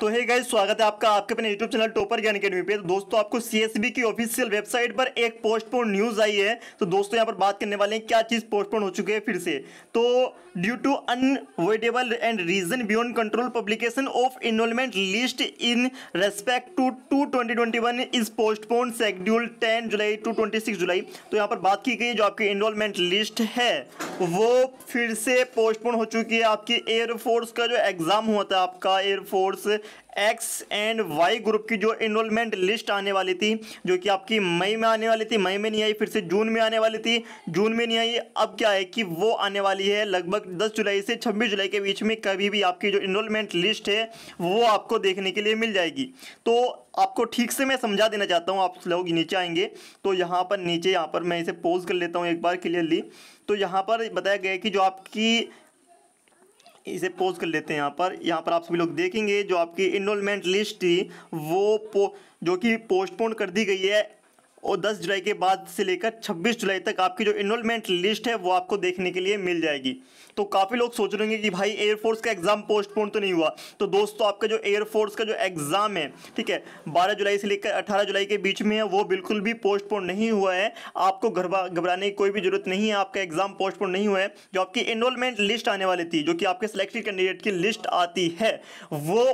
तो hey guys स्वागत है आपका आपके अपने YouTube channel Topper Gyan academy पे। तो दोस्तों, आपको CSB की ऑफिशियल वेबसाइट पर एक पोस्टपोन न्यूज़ आई है। तो दोस्तों, यहाँ पर बात करने वाले हैं, क्या चीज़ पोस्टपोन हो चुकी है फिर से? तो due to unavoidable and reason beyond control publication of enrolment list in respect to two twenty twenty is postpone schedule ten July to twenty six July. तो यहाँ पर बात की गई जो आपकी इनरोलमेंट लिस्ट है। वो फिर से पोस्टपोन हो चुकी है आपकी एयरफोर्स का जो एग्ज़ाम हुआ था आपका air force X and Y group की जो इनरोलमेंट लिस्ट आने वाली थी, जो कि आपकी मई में आने वाली थी, मई में नहीं आई, फिर से जून में आने वाली थी। जून में नहीं आई, अब क्या है कि वो आने वाली है, लगभग 10 जुलाई से 26 जुलाई के बीच में कभी भी आपकी जो इनरोलमेंट लिस्ट है, वो आपको देखने के लिए मिल जाएगी। तो आपको ठीक से मैं समझा देना चाहता हूँ, आप लोग नीचे आएँगे। तो यहाँ पर, नीचे यहाँ पर मैं इसे पोज कर लेता हूँ एक बार क्लियरली तो यहाँ पर बताया गया है कि जो आपकी इसे पोज कर लेते हैं यहाँ पर। यहाँ पर आप सभी लोग देखेंगे जो आपकी इनरोलमेंट लिस्ट थी, वो जो कि पोस्टपोन कर दी गई है। और 10 जुलाई के बाद से लेकर 26 जुलाई तक आपकी जो इनरोलमेंट लिस्ट है, वो आपको देखने के लिए मिल जाएगी। तो काफ़ी लोग सोच रहे हैं कि भाई एयरफोर्स का एग्ज़ाम पोस्टपोन तो नहीं हुआ। तो दोस्तों, आपका जो एयरफोर्स का जो एग्ज़ाम है, ठीक है 12 जुलाई से लेकर 18 जुलाई के बीच में है, वो बिल्कुल भी पोस्टपोन नहीं हुआ है। आपको घबरा घबराने की कोई भी ज़रूरत नहीं है, आपका एग्ज़ाम पोस्टपोन नहीं हुआ है। जो आपकी इनरोलमेंट लिस्ट आने वाली थी, जो कि आपके सिलेक्टेड कैंडिडेट की लिस्ट आती है, वो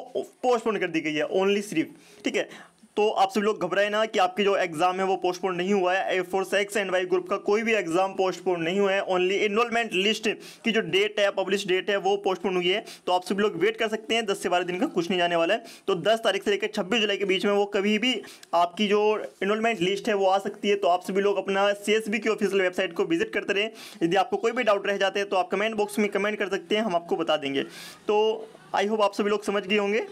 पोस्टपोन कर दी गई है ओनली सिर्फ़, ठीक है। तो आप सभी लोग घबराए ना कि आपकी जो एग्ज़ाम है वो पोस्टपोन नहीं हुआ है। Air force X and Y group का कोई भी एग्ज़ाम पोस्टपोन नहीं हुआ है। ओनली इनरोलमेंट लिस्ट की जो डेट है पब्लिश डेट है, वो पोस्टपोन हुई है। तो आप सभी लोग वेट कर सकते हैं। दस से बारह दिन का कुछ नहीं जाने वाला है। तो दस तारीख से लेकर छब्बीस जुलाई के बीच में वो कभी भी आपकी जो इनरोलमेंट लिस्ट है वो आ सकती है। तो आप सभी लोग अपना सीएसबी की ऑफिशियल वेबसाइट को विज़िट करते रहे। यदि आपको कोई भी डाउट रह जाते हैं तो आप कमेंट बॉक्स में कमेंट कर सकते हैं। हम आपको बता देंगे। तो आई होप आप सभी लोग समझ गए होंगे।